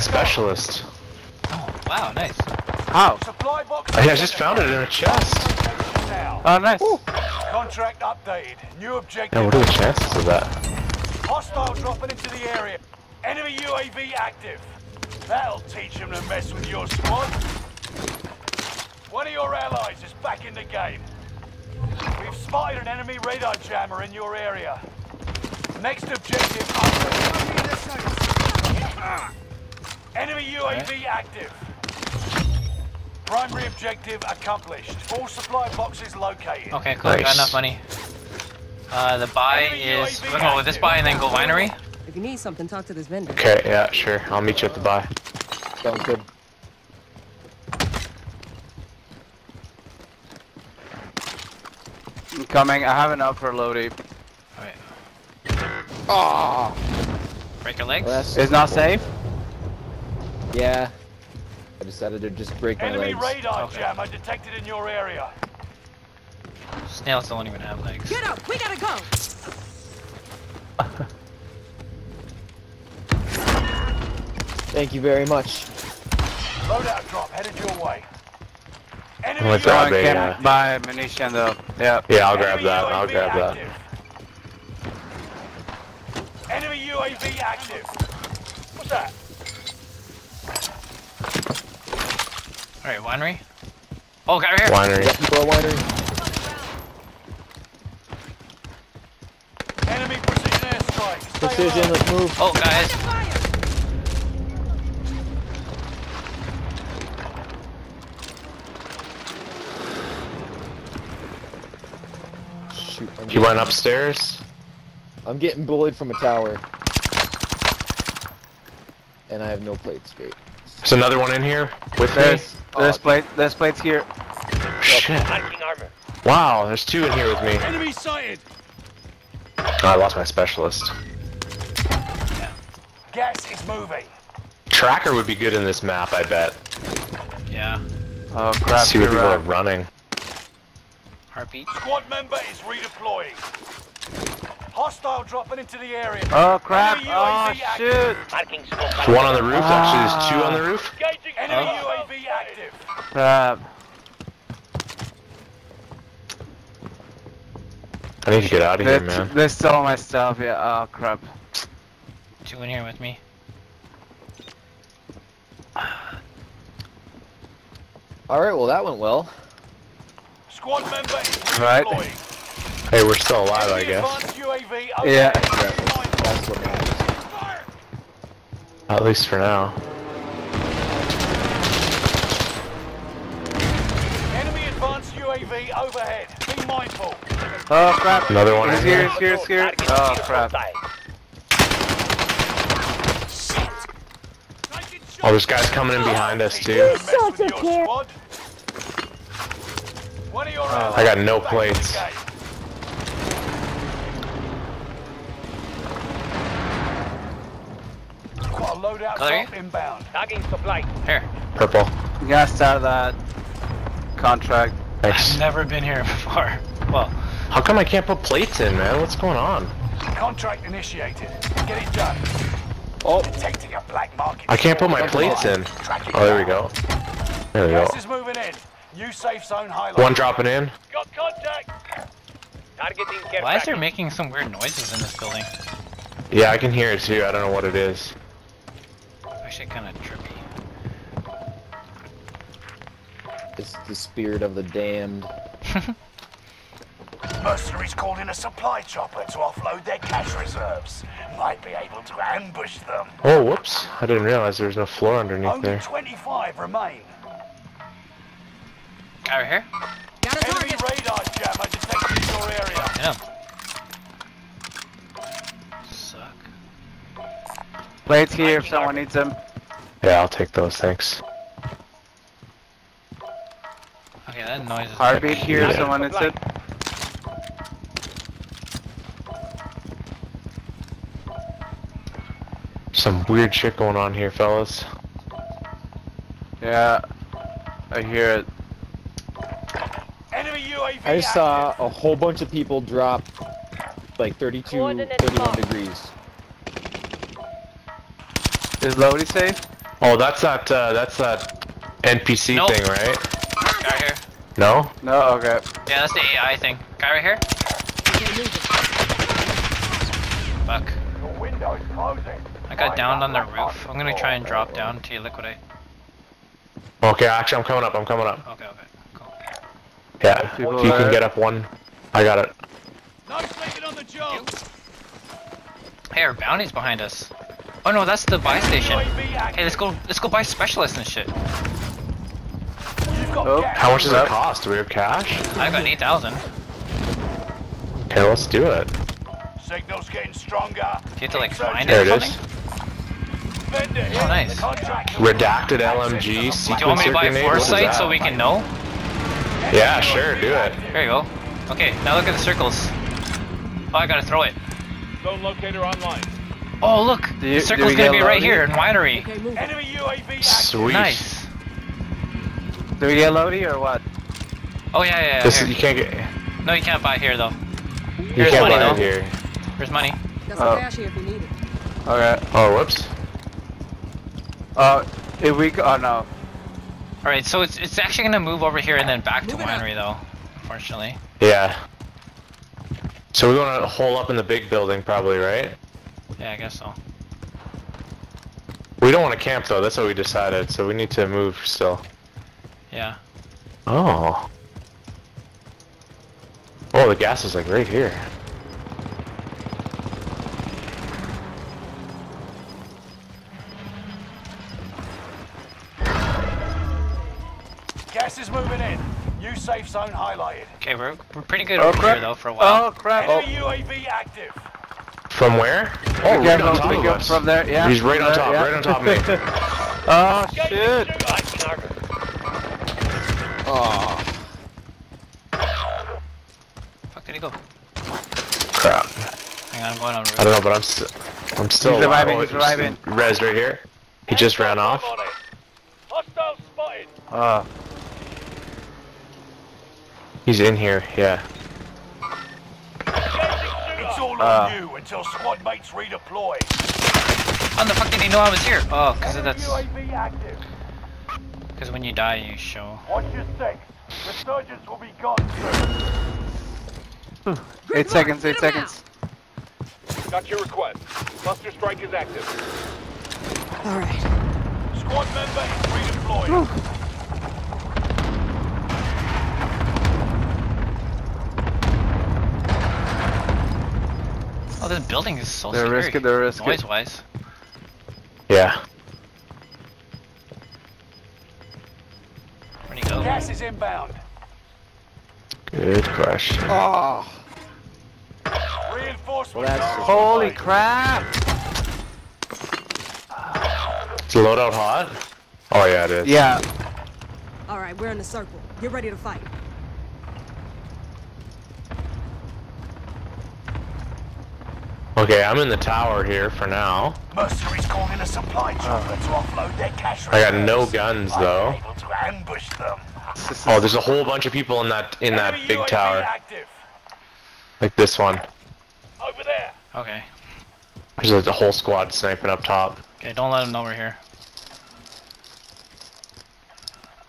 specialist. Oh, wow, nice. How? Supply box. I I just found it in a chest. Oh, nice. Contract updated. New objective. Yeah, what are the chances of that? Hostile dropping into the area. Enemy UAV active. That'll teach him to mess with your squad. One of your allies is back in the game. We've spotted an enemy radar jammer in your area. Next objective updated. UAV active. Primary objective accomplished. All supply boxes located. Okay, cool. Got enough money. Uh, the buy Enemy is. UAV We're with this buy and then go winery. If you need something, talk to this vendor. Okay, yeah, sure. I'll meet you at the buy. Sounds good. I'm coming. I have enough for loading. Alright. Ah, Break your legs. well, It's not safe? Yeah. I decided to just break my legs. Enemy legs. radar Okay. jammer detected in your area. Snails don't even have legs. Get up! We gotta go! Thank you very much. Loadout drop headed your way. Enemy What's No, that? I UAV Grab a, uh, buy ammunition though. Yeah. Yeah, I'll grab Enemy that. I'll UAV grab that. Enemy UAV active. What's that? Alright, winery. Oh, guy right here. Winery. Got people at winery. Enemy precision airstrike. Precision, let's move. Oh, guys. Shoot, I'm You went upstairs? I'm getting bullied from a tower. And I have no plate straight. There's another one in here with me. There's, there's Oh. plate, there's plates here. Shit. Wow, there's two in here with me. Enemy sighted. Oh, I lost my specialist. Gas is moving. Tracker would be good in this map, I bet. Yeah. Oh crap, See what you're people are running. Heartbeat. Squad member is redeploying. Hostile dropping into the area. Oh crap, Enemy oh UAV active. shoot. There's one on the roof, ah. actually. There's two on the roof. Enemy Oh. UAV active. Crap. I need to get out of here, man. they stole my stuff, yeah, oh crap. Two in here with me. Alright, well that went well. Squad member is Right. Redeploying. Hey, we're still alive, I guess. advanced UAV Yeah. That's what matters. At least for now. Enemy advanced UAV overhead. Be mindful. Oh crap. Another one He's in here, here. he's here, he's here. Oh crap. Oh, there's guys coming in behind us, too. Mess with your squad. One of your oh. allies I got no is back in the plates. Loadout Color drop inbound. Here. Purple. Gassed out of that contract. Thanks. I've never been here before. Well, How come I can't put plates in, man? What's going on? Contract initiated. Get it done. Oh, Detecting a black market. I can't put my plates in. Oh, there we go. There we go. Gas is moving in. New safe zone highlight. One dropping in. Got contact. why is there making some weird noises in this building? Yeah, I can hear it too. I don't know what it is. Actually, kind of trippy. it's the spirit of the damned. Mercenaries called in a supply chopper to offload their cash reserves. Might be able to ambush them. Oh, whoops. I didn't realize there was no floor underneath Only there. 25 remain. Guy right here. Got a Enemy target! radar jammer detected in your area. Hit. Suck. Plates here if someone needs them. Yeah, I'll take those. Thanks. Okay, that noise is. Heartbeat trippy. here Yeah. someone needs it. Some weird shit going on here, fellas. Yeah. I hear it. Enemy UAV I saw a whole bunch of people drop like 32, 31 degrees. Is Lodi safe? Oh, that's that. Uh, that's that NPC Nope. thing, right? Guy here. No. No, okay. Yeah, that's the AI thing. Guy right here. Can't move it. Fuck. Your window is closing. I got downed on the roof. I'm gonna try and drop down to liquidate. Okay, actually, I'm coming up. I'm coming up. Okay, okay, cool. Yeah. If you are- can get up one, I got it. No sleeping on the job. Hey, our bounty's behind us. Oh no, that's the buy station. UAV Hey, let's go. Let's go buy specialists and shit. Oh. How much does Yep. it cost? Do we have cash? I got eight thousand. Okay, let's do it. Signal's getting stronger. Do you have to like Keep find There it it or something? Oh, nice. The contract- Redacted LMG Do you want me to buy grenade. Foresight so we can know? Yeah, sure, do it. There you go. Okay, now look at the circles. Oh, I gotta throw it. Zone locator online. Oh, look! Do the do circle's gonna get be right here in winery. Okay. Enemy UAV. Sweet. Nice. Do we get Lodi or what? Oh yeah, yeah. yeah This here. is, you can't get. No, you can't buy here though. You Here's can't money, buy though. here. There's money. Got Oh. cash here if you need it. Okay. Oh, whoops. Uh, if we go, oh no. All right, so it's it's actually gonna move over here and then back to Move it up. winery though. Unfortunately. Yeah. So we want to hole up in the big building, probably, right? Yeah, I guess so. We don't want to camp though. That's what we decided. So we need to move still. Yeah. Oh. Oh, the gas is like right here. Gas is moving in. New safe zone highlighted. Okay, we're we're pretty good Oh over crap. here though for a while. Oh crap. Oh, UAV active. From where? Oh, right careful, on top of us. from there. Yeah. He's right on there, top, yeah. right on top of me. oh shit. Oh. Fuck did he go? Crap. Hang on, I'm going on I don't know, but I'm still, I'm still He's oh, reviving, alive. he's reviving. Res right here. He just ran off. On. Hostile spotted. Oh. He's in here. Yeah. It's all on Uh. you until squad mates redeploy. How the fuck did he know I was here? Oh, cause Enemy that's cause when you die you show. Watch your six. Resurgence will be gone soon. Eight seconds, eight Get him seconds. Got your request. Cluster strike is active. All right. Squad member is redeployed. Oh, this building is so They're scary. risky, they're risky. Noise wise. Yeah. Where'd he go? Gas is inbound. Good question. Oh. Reinforcements Well, that's are just- on Holy the crap. It's the loadout hot? Oh yeah, it is. Yeah. All right, we're in the circle. Get ready to fight. Okay, I'm in the tower here for now. Mercenaries calling a supply chopper to offload their cash I got no guns though. able to ambush them. Oh, there's a whole bunch of people in that in that Enemy big UAV tower, Active. like this one. Over there. Okay. There's a whole squad sniping up top. Okay, don't let them know we're here.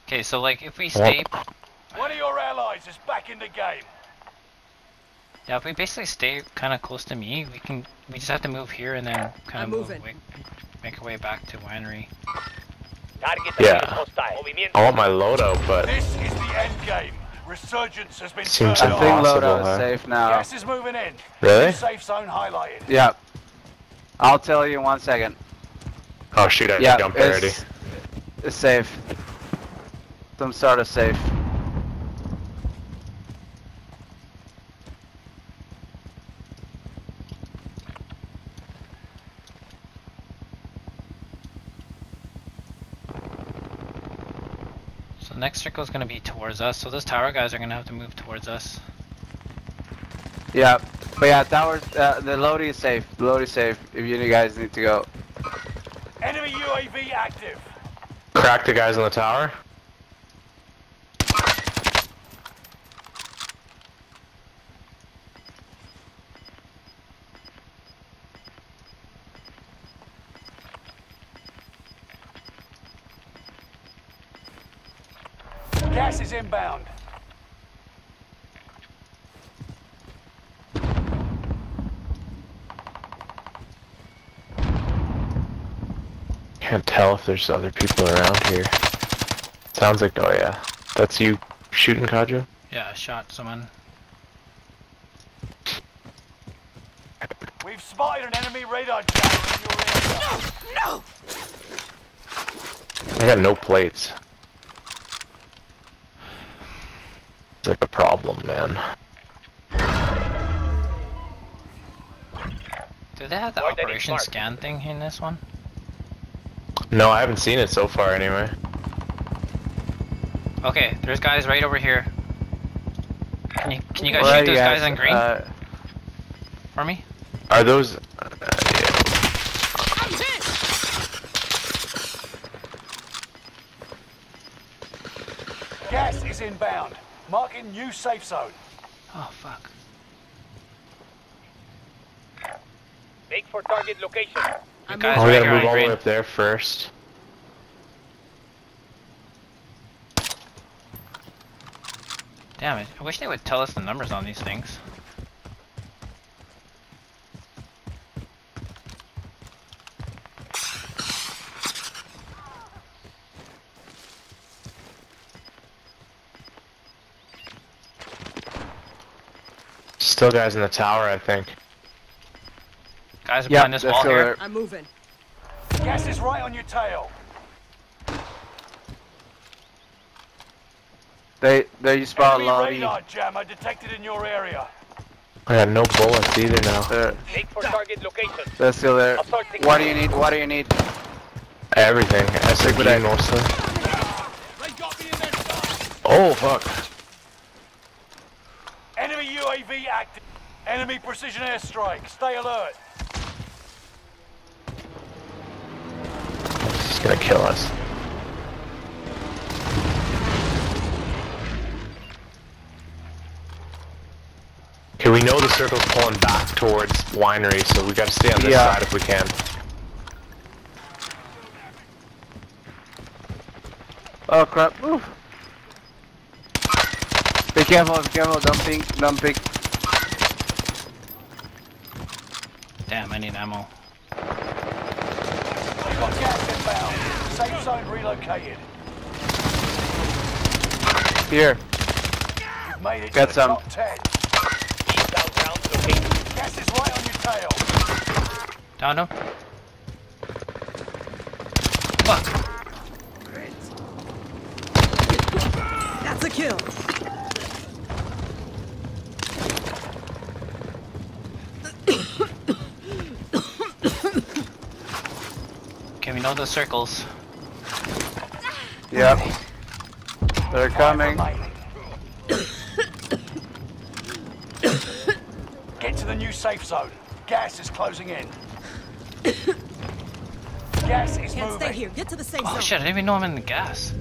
Okay, so like if we stay, One of your allies is back in the game. Yeah, if we basically stay kind of close to me, we can. We just have to move here and then kind of move, moving. way, make our way back to winery. Yeah. I want my loadout, but This is the end game. Resurgence has been Seems turned I think Impossible, loadout huh? is safe now. Gas is moving in. Really? Safe zone highlighted. Yeah. I'll tell you in one second. oh shoot, I Yeah, jumped already. it's, it's safe. Some sort of safe. Next circle is gonna be towards us. So those tower guys are gonna have to move towards us. Yeah. But yeah, towers, uh, the Lodi is safe. The Lodi is safe if you guys need to go. Enemy UAV active. Crack the guys in the tower. Gas is inbound. Can't tell if there's other people around here. Sounds like, oh yeah. That's you shooting, Kajo? Yeah, I shot someone. We've spotted an enemy radar jammer in your area. I got no plates. It's like a problem, man. Do they have the Coordinating operation scan thing in this one? No, I haven't seen it so far anyway. Okay, there's guys right over here. Can you can you guys Where shoot are those you guys on green Uh, for me? Are those... Uh, yeah. Gas is inbound. Marking new safe zone. Oh fuck. Make for target location. I'm guys Oh, we right gotta move all the way up there first. Damn it. I wish they would tell us the numbers on these things. Still guys in the tower, I think. Guys are yeah, behind this wall here. there. I'm moving. Gas is right on your tail. They they you spot Enemy Lodi. radar jammer detected in your area. I got no bullets either now. They're, Make for target location. they're still there. What do you need? What do you need? Everything. SMG Liquidate. mostly. Oh, fuck. Enemy UAV active. Enemy precision airstrike. Stay alert. This is gonna kill us. Okay, we know the circle's pulling back towards winery, so we gotta stay on this Yeah. side if we can. Oh crap! Oof. Be careful! Be careful! Don't peek! Don't peek! Damn, I need ammo. Got gas. Safe zone relocated. Here. You've made it Got to the some. top 10. Eastbound round location. Gas is right on your tail. Down him. Fuck. That's a kill. We know the circles. Yep. They're coming. Get to the new safe zone. Gas is closing in. Gas is Can't moving. stay here. Get to the safe Oh zone. shit, I didn't even know I'm in the gas.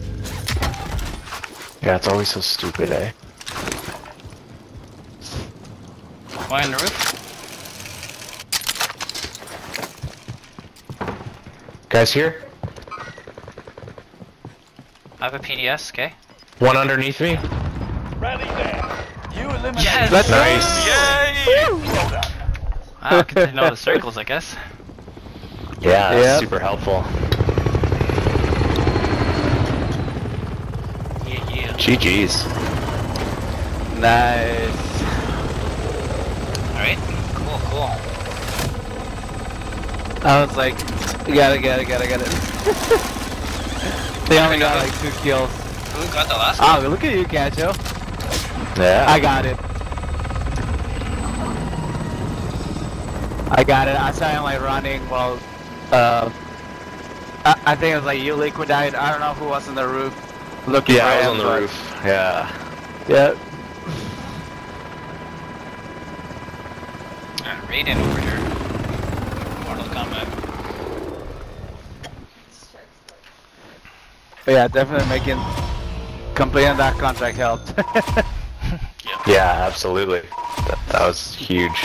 Yeah, it's always so stupid, eh? Why on the roof? Guys here? I have a PDS, okay? One underneath me? Rally there. You eliminated. Yes! Let's Nice. Well done. Ah, good to know the circles, I guess. Yeah, that's Yep. super helpful. Yeah, yeah. GG's. Nice. Alright, cool, cool. I was like, you gotta got it, gotta get it. they only got like two kills. Who got the last one? Oh, look at you, Cacho. Yeah. I got it. I got it. I saw him like running while, uh, I, I think it was like you liquidized. I don't know who was on the roof looking yeah, for I was him, on the but- roof. Yeah. Yeah. Ah, Raiden over here. Mortal Kombat. But yeah, definitely making completing that contract helped. Yeah, absolutely. That, that was huge.